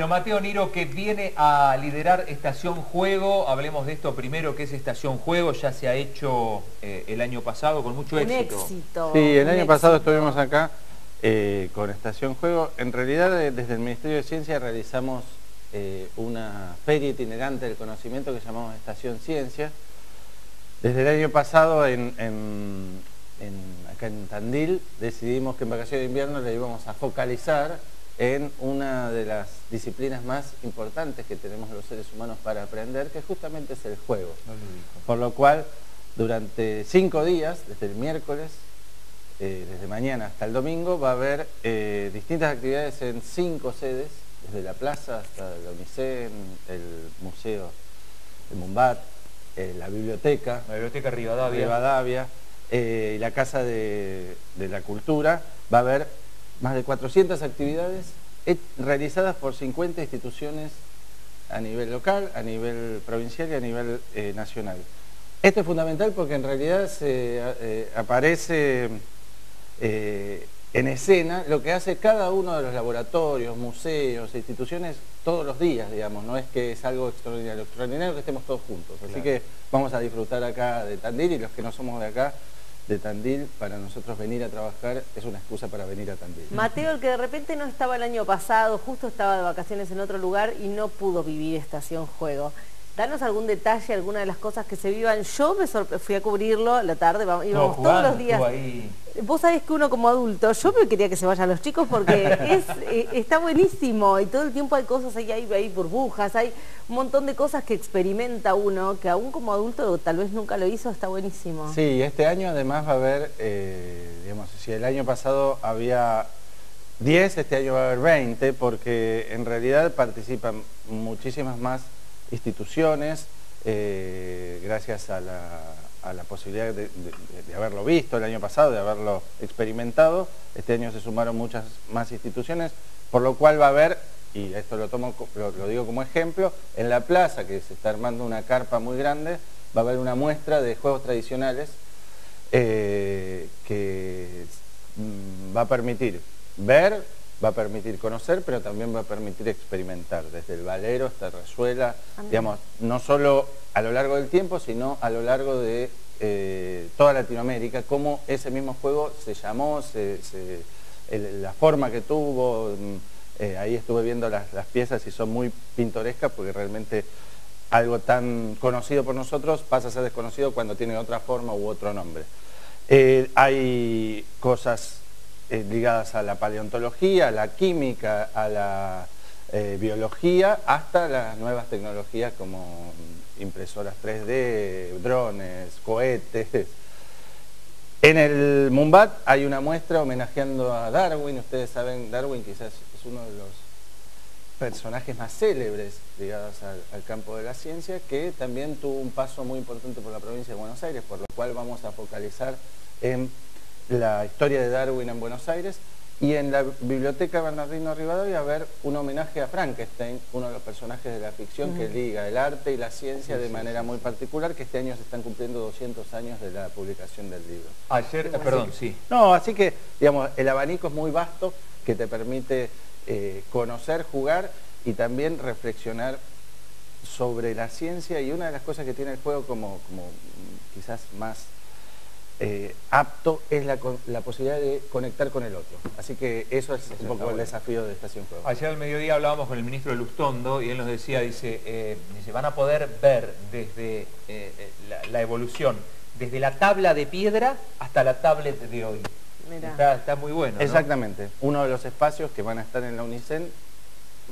Bueno, Mateo Niro que viene a liderar Estación Juego, hablemos de esto primero, que es Estación Juego, ya se ha hecho eh, el año pasado con mucho un éxito. Sí, el año pasado estuvimos acá eh, con Estación Juego. En realidad, desde el Ministerio de Ciencia realizamos eh, una feria itinerante del conocimiento que llamamos Estación Ciencia. Desde el año pasado, en, acá en Tandil, decidimos que en vacaciones de invierno le íbamos a focalizar en una de las disciplinas más importantes que tenemos los seres humanos para aprender, que justamente es el juego. Por lo cual, durante cinco días, desde el miércoles, eh, desde mañana hasta el domingo, va a haber eh, distintas actividades en cinco sedes, desde la plaza hasta la UNICEN, el Museo de Mumbat, eh, la biblioteca. La biblioteca Rivadavia. Rivadavia y la Casa de, de la Cultura. Va a haber más de 400 actividades realizadas por 50 instituciones a nivel local, a nivel provincial y a nivel eh, nacional. Esto es fundamental porque en realidad se eh, aparece eh, en escena lo que hace cada uno de los laboratorios, museos, instituciones todos los días, digamos, no es que es algo extraordinario, extraordinario que estemos todos juntos. Así que vamos a disfrutar acá de Tandil y los que no somos de acá de Tandil, para nosotros venir a trabajar es una excusa para venir a Tandil. Mateo, el que de repente no estaba el año pasado, justo estaba de vacaciones en otro lugar y no pudo vivir Estación Juego. Danos algún detalle, alguna de las cosas que se vivan. Yo me fui a cubrirlo a la tarde, íbamos todos los días. Vos sabés que uno como adulto, yo me quería que se vayan los chicos porque es, eh, está buenísimo y todo el tiempo hay cosas, ahí, hay, hay burbujas, hay un montón de cosas que experimenta uno, que aún como adulto tal vez nunca lo hizo, está buenísimo. Sí, este año además va a haber, eh, digamos, si el año pasado había 10, este año va a haber 20 porque en realidad participan muchísimas más instituciones, eh, gracias a la, posibilidad de, haberlo visto el año pasado, de haberlo experimentado. Este año se sumaron muchas más instituciones, por lo cual va a haber, y esto lo, tomo, lo, digo como ejemplo, en la plaza, que se está armando una carpa muy grande, va a haber una muestra de juegos tradicionales eh, que mm, va a permitir ver va a permitir conocer, pero también va a permitir experimentar, desde el valero hasta el resuela, digamos, no solo a lo largo del tiempo, sino a lo largo de eh, toda Latinoamérica, cómo ese mismo juego se llamó, la forma que tuvo, mm, eh, ahí estuve viendo las, piezas y son muy pintorescas porque realmente algo tan conocido por nosotros pasa a ser desconocido cuando tiene otra forma u otro nombre. Eh, hay cosas eh, ligadas a la paleontología, a la química, a la eh, biología, hasta las nuevas tecnologías como impresoras 3D, drones, cohetes. En el Mumbat hay una muestra homenajeando a Darwin, ustedes saben, Darwin quizás es uno de los personajes más célebres ligados al, al, campo de la ciencia, que también tuvo un paso muy importante por la provincia de Buenos Aires, por lo cual vamos a focalizar en la historia de Darwin en Buenos Aires y en la Biblioteca Bernardino Rivadavia a ver un homenaje a Frankenstein, uno de los personajes de la ficción que liga el arte y la ciencia de manera muy particular, que este año se están cumpliendo 200 años de la publicación del libro. Ayer, perdón, sí. No, así que, digamos, el abanico es muy vasto que te permite eh, conocer, jugar y también reflexionar sobre la ciencia y una de las cosas que tiene el juego como, como quizás más eh, apto es la, posibilidad de conectar con el otro. Así que eso es un poco el desafío de Estación Juego. Ayer al mediodía hablábamos con el ministro Lustondo y él nos decía, dice, eh, van a poder ver desde eh, la, evolución, desde la tabla de piedra hasta la tablet de hoy. Está, muy bueno. Exactamente. Uno de los espacios que van a estar en la UNICEN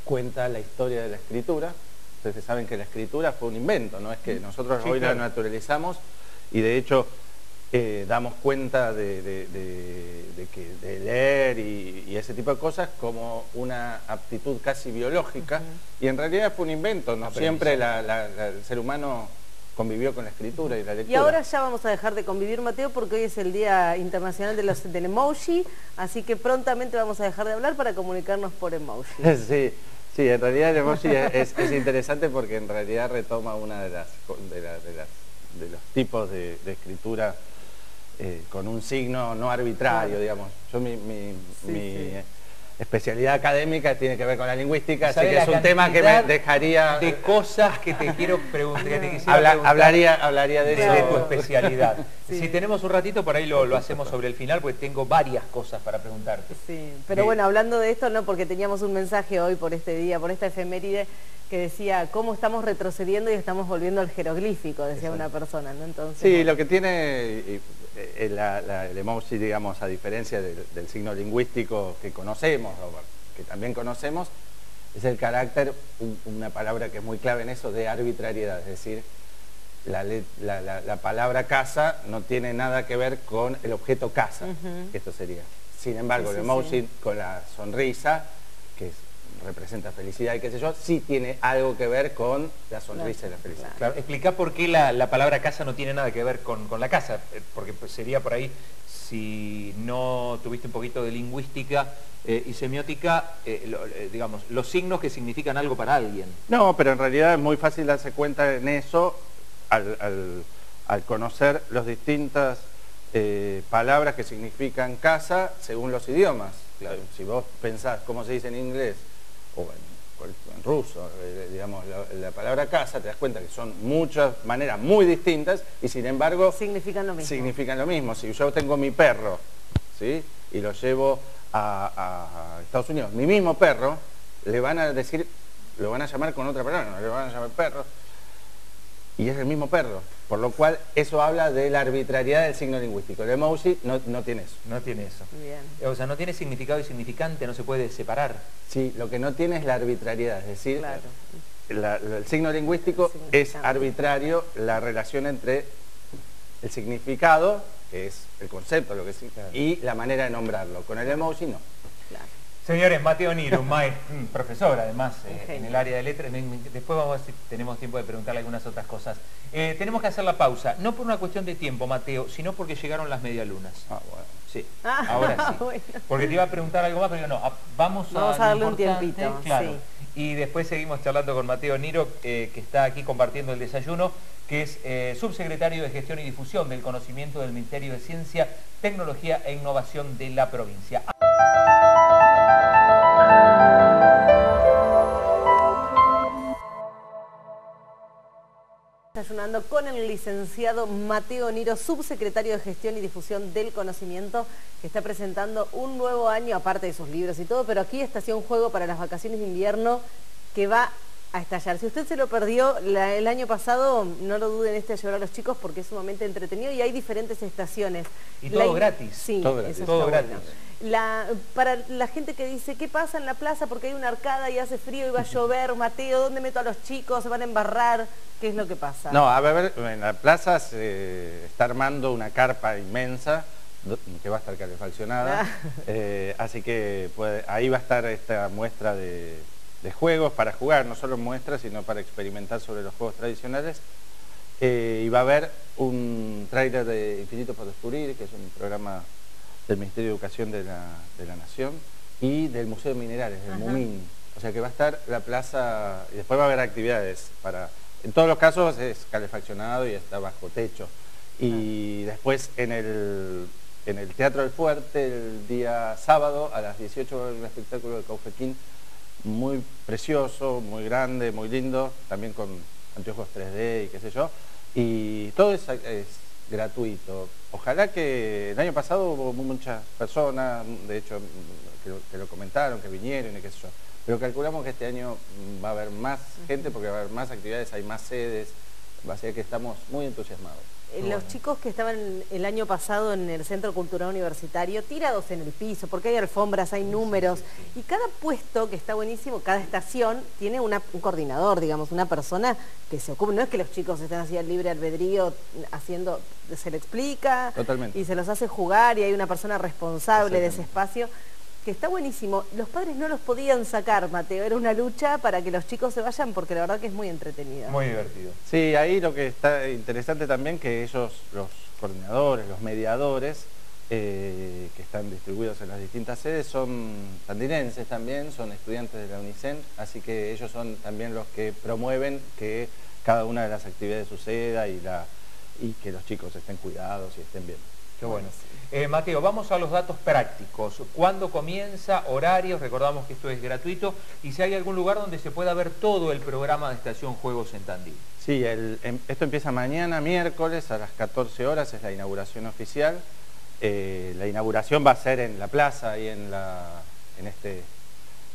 cuenta la historia de la escritura. Ustedes saben que la escritura fue un invento, no es que nosotros hoy la naturalizamos y de hecho eh, damos cuenta de, que, de leer y, ese tipo de cosas como una aptitud casi biológica y en realidad fue un invento, no siempre el ser humano convivió con la escritura y la lectura. Y ahora ya vamos a dejar de convivir, Mateo, porque hoy es el Día Internacional de los, del Emoji, así que prontamente vamos a dejar de hablar para comunicarnos por emoji. Sí, sí en realidad el emoji es, interesante porque en realidad retoma una de las, de, los tipos de escritura eh, con un signo no arbitrario, digamos. Yo mi, especialidad académica tiene que ver con la lingüística, así ¿Sabe que es un tema que me dejaría... de cosas que te quiero preguntar, que te quisiera Habla- preguntar hablaría, hablaría de de, eso. de tu especialidad. Sí. Si tenemos un ratito, por ahí lo, lo hacemos sobre el final, porque tengo varias cosas para preguntarte. Sí, pero Bien. bueno, hablando de esto, no, porque teníamos un mensaje hoy por este día, por esta efeméride, que decía cómo estamos retrocediendo y estamos volviendo al jeroglífico, decía una persona, ¿no? Entonces, Sí, bueno. lo que tiene eh, la- la- el emoji, digamos, a diferencia del, del signo lingüístico que conocemos, o que también conocemos, es el carácter, un- una palabra que es muy clave en eso, de arbitrariedad. Es decir, la, palabra casa no tiene nada que ver con el objeto casa, esto sería. Sin embargo, Sí, el emoji sí. con la sonrisa, representa felicidad y qué sé yo, sí tiene algo que ver con la sonrisa y la felicidad. Claro, explica por qué la, la palabra casa no tiene nada que ver con, con la casa, eh, porque pues, sería por ahí, si no tuviste un poquito de lingüística eh, y semiótica, eh, lo- eh, digamos, los signos que significan algo para alguien. No, pero en realidad es muy fácil darse cuenta en eso al, al- al conocer las distintas eh, palabras que significan casa según los idiomas. Claro. Si vos pensás cómo se dice en inglés o en, ruso, eh, digamos, la, la palabra casa, te das cuenta que son muchas maneras muy distintas y sin embargo significan lo mismo. significan lo mismo. Si yo tengo mi perro, ¿sí? Y lo llevo a, a Estados Unidos, mi mismo perro, le van a decir, lo van a llamar con otra palabra, no le van a llamar perro. Y es el mismo perro. Por lo cual, eso habla de la arbitrariedad del signo lingüístico. El emoji no, no tiene eso. No tiene eso. Bien. O sea, no tiene significado y significante, no se puede separar. Sí, lo que no tiene es la arbitrariedad. Es decir, Claro. la- la- el signo lingüístico El es arbitrario la relación entre el significado, que es el concepto, lo que sí, Claro. y la manera de nombrarlo. Con el emoji no. Claro. Señores, Mateo Niro, profesor además eh, en el área de letras, después vamos a ver si tenemos tiempo de preguntarle algunas otras cosas. Eh, tenemos que hacer la pausa, no por una cuestión de tiempo, Mateo, sino porque llegaron las medialunas. Ah, bueno. Sí, Ah, ahora sí. bueno. Porque te iba a preguntar algo más, pero digo, no, a- vamos a, Vamos a lo darle un tiempito, Claro. sí. Y después seguimos charlando con Mateo Niro, eh, que está aquí compartiendo el desayuno, que es eh, subsecretario de Gestión y Difusión del Conocimiento del Ministerio de Ciencia, Tecnología e Innovación de la provincia. Desayunando con el licenciado Mateo Niro, subsecretario de Gestión y Difusión del Conocimiento, que está presentando un nuevo año, aparte de sus libros y todo, pero aquí Estación Juego para las vacaciones de invierno, que va a estallar. Si usted se lo perdió la- el año pasado, no lo duden este a llevar a los chicos porque es sumamente entretenido y hay diferentes estaciones. Y todo La- gratis. Sí, Todo gratis. eso Todo está gratis. bueno. La- para la gente que dice, ¿qué pasa en la plaza? Porque hay una arcada y hace frío y va a llover, Mateo, ¿dónde meto a los chicos? ¿Se van a embarrar? ¿Qué es lo que pasa? No, a ver, en la plaza se está armando una carpa inmensa que va a estar calefaccionada. Ah. Eh, así que puede- ahí va a estar esta muestra de, de juegos para jugar, no solo muestras, sino para experimentar sobre los juegos tradicionales. Eh, y va a haber un tráiler de Infinito por Descubrir, que es un programa del Ministerio de Educación de la, de la Nación, y del Museo de Minerales, del Ajá. MUMIN. O sea que va a estar la plaza, y después va a haber actividades para... En todos los casos es calefaccionado y está bajo techo. Y después en el, en el Teatro del Fuerte, el día sábado, a las 18 va a haber un espectáculo de Caufequín muy precioso, muy grande, muy lindo, también con anteojos 3D y qué sé yo. Y todo es, es gratuito. Ojalá que el año pasado hubo muchas personas, de hecho, que lo, que lo comentaron, que vinieron y qué sé yo. Pero calculamos que este año mm, va a haber más gente porque va a haber más actividades, hay más sedes, va a ser que estamos muy entusiasmados. Eh, Bueno. Los chicos que estaban el año pasado en el Centro Cultural Universitario, tirados en el piso, porque hay alfombras, hay números, y cada puesto, que está buenísimo, cada estación, tiene una- un coordinador, digamos, una persona que se ocupe. No es que los chicos estén así al libre albedrío haciendo, se le explica Totalmente. y se los hace jugar y hay una persona responsable de ese espacio. Que está buenísimo. Los padres no los podían sacar, Mateo. Era una lucha para que los chicos se vayan porque la verdad que es muy entretenida. Muy divertido. Sí, ahí lo que está interesante también que ellos, los coordinadores, los mediadores, eh, que están distribuidos en las distintas sedes, son tandinenses también, son estudiantes de la UNICEN, así que ellos son también los que promueven que cada una de las actividades suceda y, la, y que los chicos estén cuidados y estén bien. Qué bueno. Eh, Mateo, vamos a los datos prácticos. ¿Cuándo comienza? Horarios, recordamos que esto es gratuito. Y si hay algún lugar donde se pueda ver todo el programa de Estación Juegos en Tandil. Sí, em, esto empieza mañana, miércoles, a las 14 horas, es la inauguración oficial. Eh, la inauguración va a ser en la plaza y en, la, en este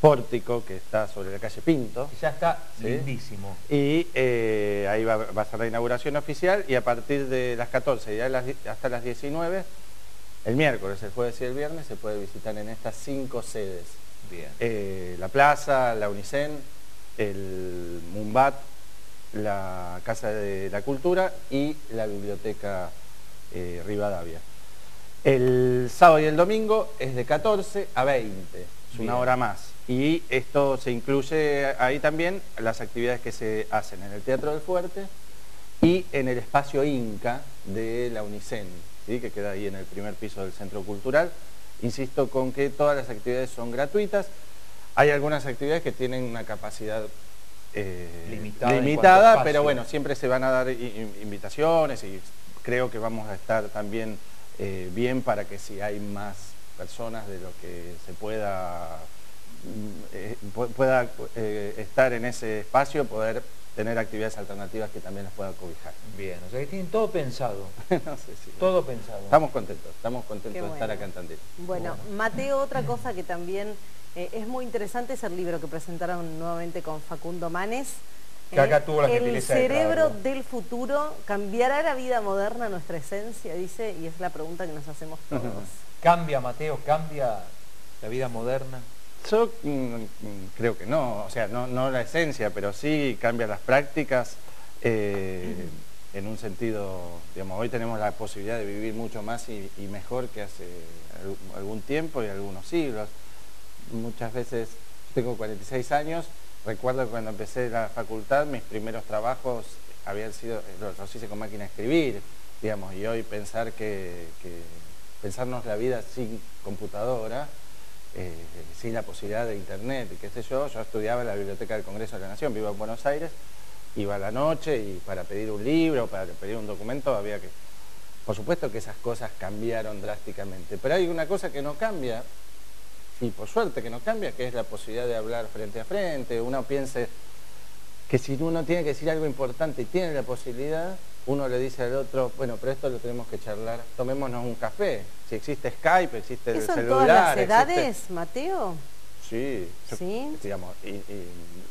pórtico que está sobre la calle Pinto. Ya está lindísimo. Y eh, ahí va, a ser la inauguración oficial y a partir de las 14 y hasta las 19, el miércoles, el jueves y el viernes, se puede visitar en estas cinco sedes. Bien. Eh, la plaza, la Unicen, el Mumbat, la Casa de la Cultura y la Biblioteca eh, Rivadavia. El sábado y el domingo es de 14 a 20, es una hora más. Y esto se incluye ahí también las actividades que se hacen en el Teatro del Fuerte y en el espacio Inca de la Unicen, que queda ahí en el primer piso del Centro Cultural. Insisto con que todas las actividades son gratuitas. Hay algunas actividades que tienen una capacidad eh, limitada, pero bueno, siempre se van a dar invitaciones y creo que vamos a estar también eh, bien para que si hay más personas de lo que se pueda pueda eh, estar en ese espacio, poder tener actividades alternativas que también las puedan cobijar. Bien, o sea que tienen todo pensado. todo pensado. Estamos contentos, estamos contentos de estar acá en Tandil. Bueno, Mateo, otra cosa que también eh, es muy interesante es el libro que presentaron nuevamente con Facundo Manes. Que acá tuvo la el cerebro del futuro cambiará la vida moderna, nuestra esencia, dice, y es la pregunta que nos hacemos todos. ¿Cambia, Mateo, cambia la vida moderna? Yo mm, creo que no, o sea, no, la esencia, pero sí cambia las prácticas eh, en un sentido, digamos, hoy tenemos la posibilidad de vivir mucho más y, mejor que hace algún tiempo y algunos siglos. Muchas veces, tengo 46 años, recuerdo cuando empecé la facultad, mis primeros trabajos habían sido, los, hice con máquina de escribir, digamos, y hoy pensar que, que pensarnos la vida sin computadora, eh, sin la posibilidad de internet y qué sé yo, yo estudiaba en la Biblioteca del Congreso de la Nación, vivo en Buenos Aires, iba a la noche y para pedir un libro, para pedir un documento había que... Por supuesto que esas cosas cambiaron drásticamente, pero hay una cosa que no cambia, y por suerte que no cambia, que es la posibilidad de hablar frente a frente, uno piense que si uno tiene que decir algo importante y tiene la posibilidad, uno le dice al otro, bueno, pero esto lo tenemos que charlar, tomémonos un café. Si existe Skype, existe el celular. todas las edades, Mateo? Sí, digamos, y,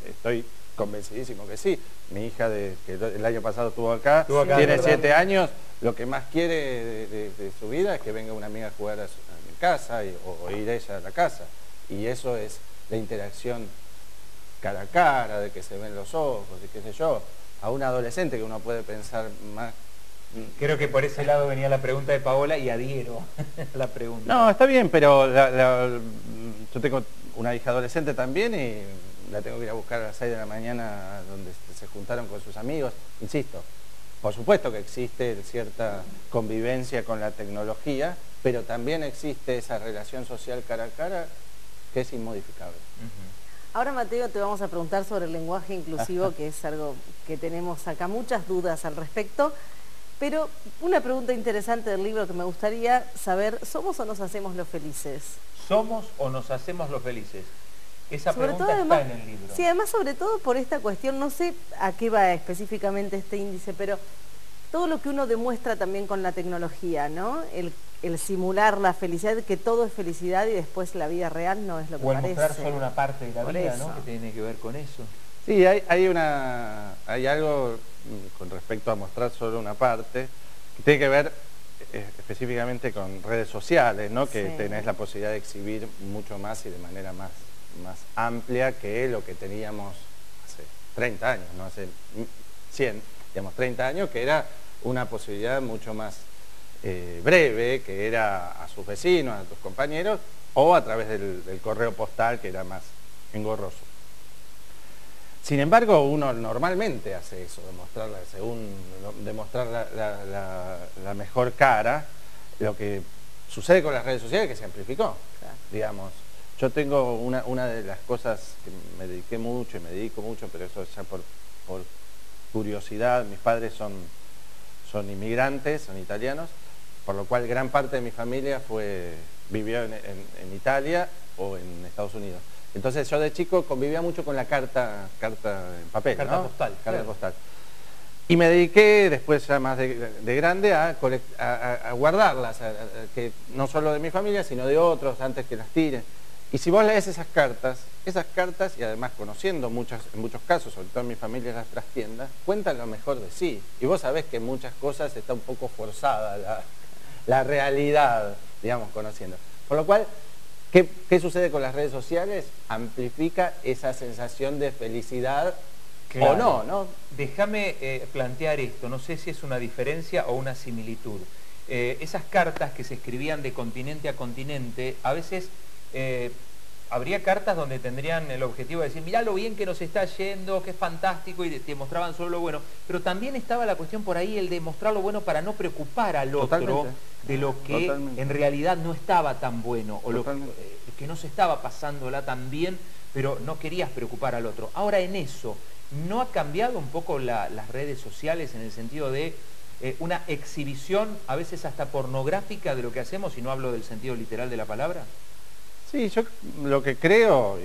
estoy convencidísimo que sí. Mi hija, de, que el año pasado estuvo acá, tiene siete años, lo que más quiere de, su vida es que venga una amiga a jugar a, mi casa o, o ir ella a la casa. Y eso es la interacción cara a cara, de que se ven los ojos, y qué sé yo, a un adolescente que uno puede pensar más... Creo que por ese lado venía la pregunta de Paola y adhiero la pregunta. No, está bien, pero yo tengo una hija adolescente también y la tengo que ir a buscar a las 6 de la mañana donde se juntaron con sus amigos. Insisto, por supuesto que existe cierta convivencia con la tecnología, pero también existe esa relación social cara a cara que es inmodificable. Ahora, Mateo, te vamos a preguntar sobre el lenguaje inclusivo, que es algo que tenemos acá muchas dudas al respecto. Pero una pregunta interesante del libro que me gustaría saber, ¿somos o nos hacemos los felices? ¿Somos o nos hacemos los felices? Esa pregunta está en el libro. Sí, además sobre todo por esta cuestión, no sé a qué va específicamente este índice, pero todo lo que uno demuestra también con la tecnología, ¿no? El, simular la felicidad, que todo es felicidad y después la vida real no es lo que o el mostrar solo una parte de la vida, ¿no? Que tiene que ver con eso. Sí, hay, una, hay algo mm, con respecto a mostrar solo una parte que tiene que ver eh, específicamente con redes sociales, ¿no? Que tenés la posibilidad de exhibir mucho más y de manera más, más amplia que lo que teníamos hace 30 años, ¿no? Hace 100, digamos, 30 años, que era una posibilidad mucho más eh, breve, que era a sus vecinos, a tus compañeros, o a través del, correo postal, que era más engorroso. Sin embargo, uno normalmente hace eso, demostrar, según demostrar la, mejor cara, lo que sucede con las redes sociales que se amplificó, digamos. Yo tengo una, una, de las cosas que me dediqué mucho y me dedico mucho, pero eso ya por, por curiosidad, mis padres son son inmigrantes, son italianos, por lo cual gran parte de mi familia fue, vivió en, Italia o en Estados Unidos. Entonces yo de chico convivía mucho con la carta, carta en papel, carta postal. Carta postal. Y me dediqué después ya más de, grande a, guardarlas, que no solo de mi familia, sino de otros antes que las tiren. Y si vos lees esas cartas, esas cartas, y además conociendo muchas, en muchos casos, sobre todo en mi familia las trastiendas, cuentan lo mejor de sí. Y vos sabés que en muchas cosas está un poco forzada la, la realidad, digamos, conociendo. Por lo cual, ¿qué, sucede con las redes sociales? Amplifica esa sensación de felicidad o no, ¿no? Déjame eh, plantear esto, no sé si es una diferencia o una similitud. Eh, esas cartas que se escribían de continente a continente, a veces eh, habría cartas donde tendrían el objetivo de decir, mirá lo bien que nos está yendo, que es fantástico, y te mostraban solo lo bueno. Pero también estaba la cuestión por ahí, el de mostrar lo bueno para no preocupar al otro de lo que en realidad no estaba tan bueno, o lo, eh, que no se estaba pasándola tan bien, pero no querías preocupar al otro. Ahora en eso, ¿no ha cambiado un poco las redes sociales en el sentido de eh, una exhibición, a veces hasta pornográfica, de lo que hacemos, y no hablo del sentido literal de la palabra? Sí, yo lo que creo...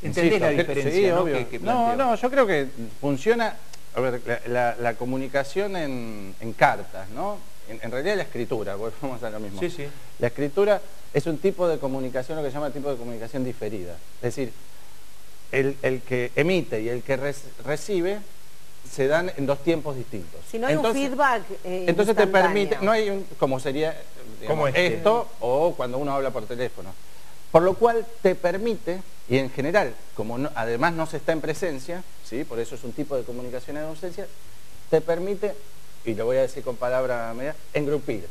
¿Entendés la diferencia ¿no? no, yo creo que funciona... A ver, la, comunicación en, cartas, ¿no? En, realidad la escritura, volvemos a lo mismo. Sí, sí. La escritura es un tipo de comunicación, lo que se llama tipo de comunicación diferida. Es decir, el, que emite y el que recibe se dan en dos tiempos distintos. Si no hay un feedback eh, Entonces te permite, no hay un, como sería como este. esto, o cuando uno habla por teléfono. Por lo cual te permite, y en general, como además no se está en presencia, ¿sí? por eso es un tipo de comunicación en ausencia, te permite, y lo voy a decir con palabra media, engrupir.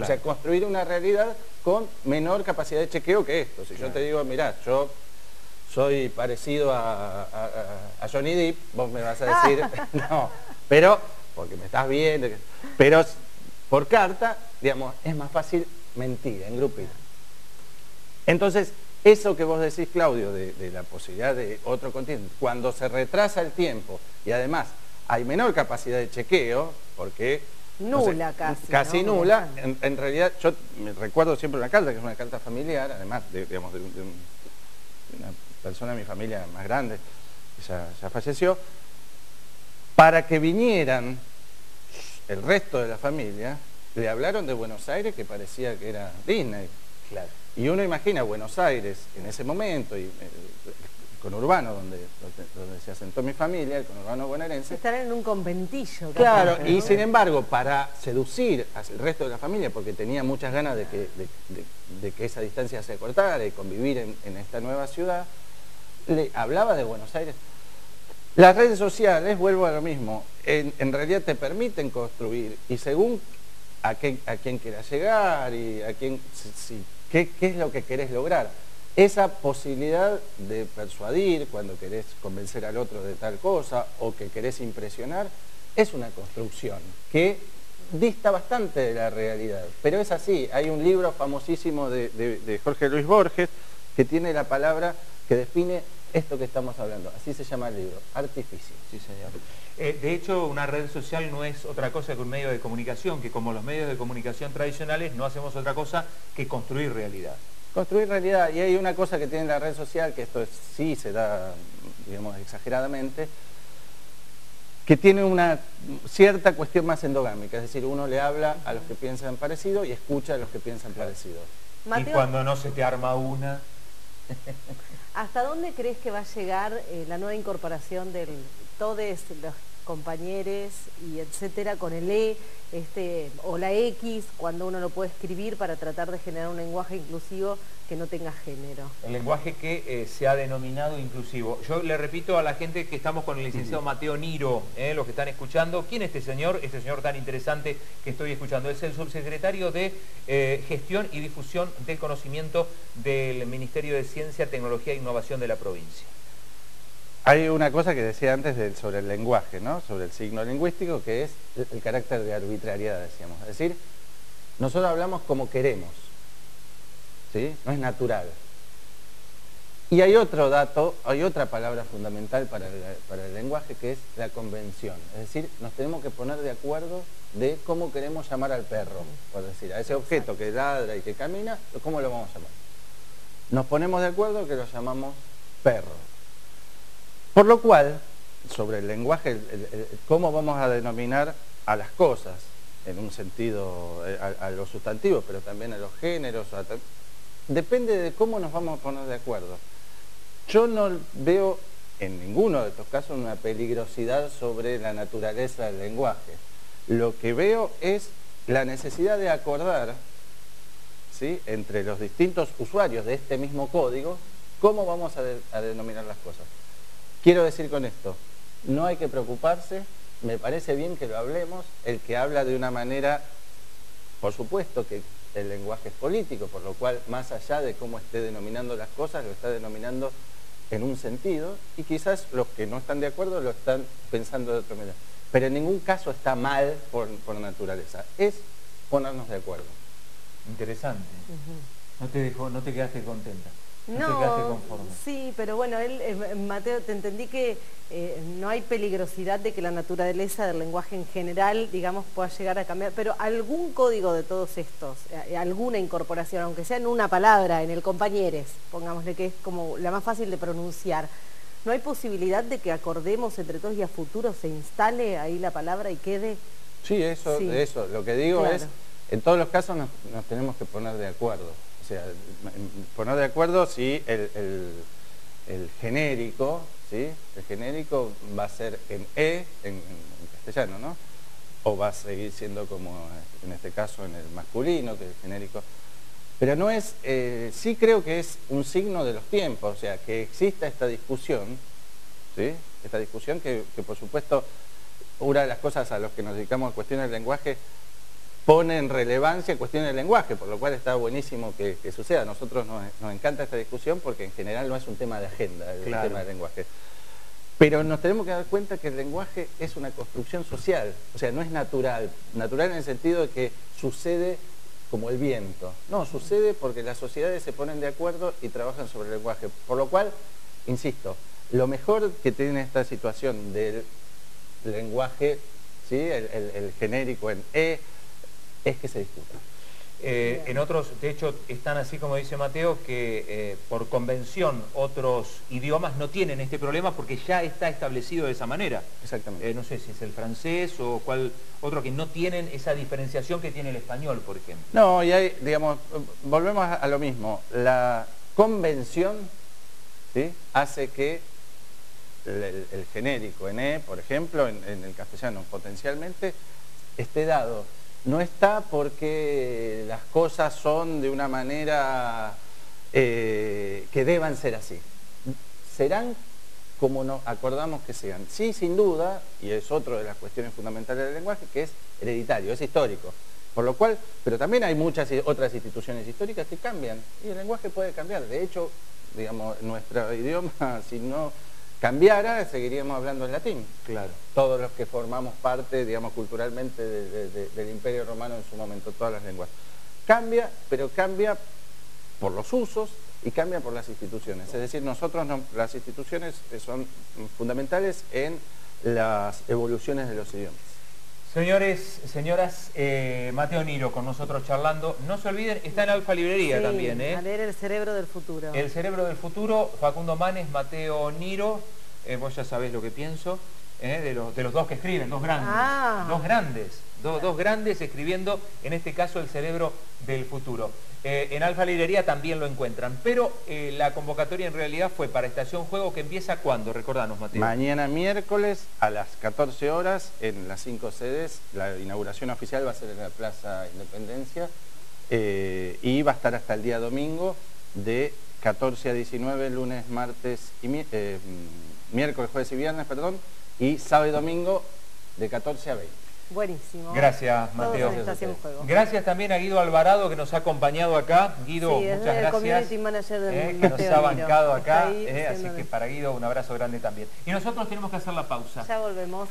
O sea, construir una realidad con menor capacidad de chequeo que esto. Si yo te digo, mirá, yo soy parecido a, Johnny Depp, vos me vas a decir, no, pero, porque me estás viendo, pero por carta, digamos, es más fácil mentir, engrupir. Entonces, eso que vos decís, Claudio, de, la posibilidad de otro continente, cuando se retrasa el tiempo y además hay menor capacidad de chequeo, porque... Nula casi. Casi nula. En, realidad, yo me recuerdo siempre una carta, que es una carta familiar, además de, digamos, de, una persona de mi familia más grande, que ya falleció, para que vinieran el resto de la familia, le hablaron de Buenos Aires que parecía que era Disney. Claro. Y uno imagina Buenos Aires en ese momento, y, eh, con Urbano, donde, donde, se asentó mi familia, el conurbano bonaerense. Estar en un conventillo. Claro, y sin embargo, para seducir al resto de la familia, porque tenía muchas ganas de que, de, que esa distancia se cortara y convivir en, esta nueva ciudad, le hablaba de Buenos Aires. Las redes sociales, vuelvo a lo mismo, en, realidad te permiten construir y según a, a quién quieras llegar y a quién, si ¿Qué, es lo que querés lograr? Esa posibilidad de persuadir cuando querés convencer al otro de tal cosa o que querés impresionar, es una construcción que dista bastante de la realidad. Pero es así, hay un libro famosísimo de, Jorge Luis Borges que tiene la palabra que define esto que estamos hablando. Así se llama el libro, artificio. Sí, señor. Eh, de hecho, una red social no es otra cosa que un medio de comunicación, que como los medios de comunicación tradicionales no hacemos otra cosa que construir realidad. Construir realidad. Y hay una cosa que tiene la red social, que esto sí se da, digamos, exageradamente, que tiene una cierta cuestión más endogámica, es decir, uno le habla a los que piensan parecido y escucha a los que piensan parecido. y cuando no se te arma una... ¿Hasta dónde crees que va a llegar eh, la nueva incorporación del todos los compañeros y etcétera con el E este, o la X cuando uno lo puede escribir para tratar de generar un lenguaje inclusivo que no tenga género. El lenguaje que eh, se ha denominado inclusivo. Yo le repito a la gente que estamos con el licenciado Mateo Niro, eh, los que están escuchando, ¿quién es este señor? Este señor tan interesante que estoy escuchando. Es el subsecretario de eh, Gestión y Difusión del Conocimiento del Ministerio de Ciencia, Tecnología e Innovación de la provincia. Hay una cosa que decía antes sobre el lenguaje, ¿no? sobre el signo lingüístico, que es el, carácter de arbitrariedad, decíamos. Es decir, nosotros hablamos como queremos, ¿sí? no es natural. Y hay otro dato, hay otra palabra fundamental para el, para el, lenguaje que es la convención. Es decir, nos tenemos que poner de acuerdo de cómo queremos llamar al perro, por decir, a ese objeto que ladra y que camina, ¿cómo lo vamos a llamar? Nos ponemos de acuerdo que lo llamamos perro. Por lo cual, sobre el lenguaje, cómo vamos a denominar a las cosas, en un sentido eh, a, los sustantivos, pero también a los géneros, depende de cómo nos vamos a poner de acuerdo. Yo no veo en ninguno de estos casos una peligrosidad sobre la naturaleza del lenguaje. Lo que veo es la necesidad de acordar ¿sí? entre los distintos usuarios de este mismo código cómo vamos a denominar las cosas. Quiero decir con esto, no hay que preocuparse, me parece bien que lo hablemos, el que habla de una manera, por supuesto que el lenguaje es político, por lo cual más allá de cómo esté denominando las cosas, lo está denominando en un sentido y quizás los que no están de acuerdo lo están pensando de otra manera. Pero en ningún caso está mal por, naturaleza, es ponernos de acuerdo. Interesante. no, te dejó, no te quedaste contenta. No, sí, pero bueno, él, eh, Mateo, te entendí que eh, no hay peligrosidad de que la naturaleza del lenguaje en general, digamos, pueda llegar a cambiar, pero algún código de todos estos, eh, alguna incorporación, aunque sea en una palabra, en el compañeres, pongámosle que es como la más fácil de pronunciar, ¿no hay posibilidad de que acordemos entre todos y a futuro se instale ahí la palabra y quede? Sí, eso, eso. lo que digo es, en todos los casos nos tenemos que poner de acuerdo sea, poner de acuerdo si el, genérico, ¿sí? El genérico va a ser en E, en, castellano, ¿no? O va a seguir siendo como en este caso en el masculino, que es el genérico. Pero no es, eh, sí creo que es un signo de los tiempos, o sea, que exista esta discusión, ¿sí? Esta discusión que, que por supuesto, una de las cosas a los que nos dedicamos a cuestiones del lenguaje pone en relevancia cuestiones del lenguaje, por lo cual está buenísimo que, suceda. A nosotros nos, encanta esta discusión porque en general no es un tema de agenda el tema del lenguaje. Pero nos tenemos que dar cuenta que el lenguaje es una construcción social, o sea, no es natural. Natural en el sentido de que sucede como el viento. No, sucede porque las sociedades se ponen de acuerdo y trabajan sobre el lenguaje. Por lo cual, insisto, lo mejor que tiene esta situación del lenguaje, ¿sí? el genérico en E, es que se discuta. Eh, en otros, de hecho, están así como dice Mateo, que eh, por convención otros idiomas no tienen este problema porque ya está establecido de esa manera. Exactamente. Eh, no sé si es el francés o cuál otro que no tienen esa diferenciación que tiene el español, por ejemplo. No, y hay, digamos, volvemos a, lo mismo. La convención ¿sí? hace que el, genérico en E, por ejemplo, en el castellano potencialmente, esté dado no está porque las cosas son de una manera eh, que deban ser así. Serán como nos acordamos que sean. Sí, sin duda, y es otra de las cuestiones fundamentales del lenguaje, que es hereditario, es histórico. Por lo cual, pero también hay muchas otras instituciones históricas que cambian, y el lenguaje puede cambiar. De hecho, digamos, nuestro idioma, si no cambiara, seguiríamos hablando en latín. Claro. Todos los que formamos parte, digamos, culturalmente del Imperio Romano en su momento, todas las lenguas. Cambia, pero cambia por los usos y cambia por las instituciones. Es decir, nosotros, las instituciones son fundamentales en las evoluciones de los idiomas. Señores, señoras, eh, Mateo Niro con nosotros charlando. No se olviden, está en Alfa Librería también. ¿eh? a leer El Cerebro del Futuro. El Cerebro del Futuro, Facundo Manes, Mateo Niro. Eh, vos ya sabés lo que pienso. ¿Eh? De, los, de, los, dos que escriben, dos grandes. Ah. Dos grandes. dos grandes escribiendo, en este caso, El Cerebro del Futuro. Eh, en Alfa Librería también lo encuentran, pero eh, la convocatoria en realidad fue para Estación Juego que empieza cuándo, recordanos Mateo. Mañana miércoles a las 14 horas en las cinco sedes, la inauguración oficial va a ser en la Plaza Independencia eh, y va a estar hasta el día domingo de 14 a 19, lunes, martes y miércoles, jueves y viernes, perdón, y sábado y domingo de 14 a 20. Buenísimo. Gracias, Mateo. Gracias también a Guido Alvarado que nos ha acompañado acá. Guido, muchas gracias. Community manager del eh, que nos ha bancado acá. Eh, así que para Guido un abrazo grande también. Y nosotros tenemos que hacer la pausa. Ya volvemos.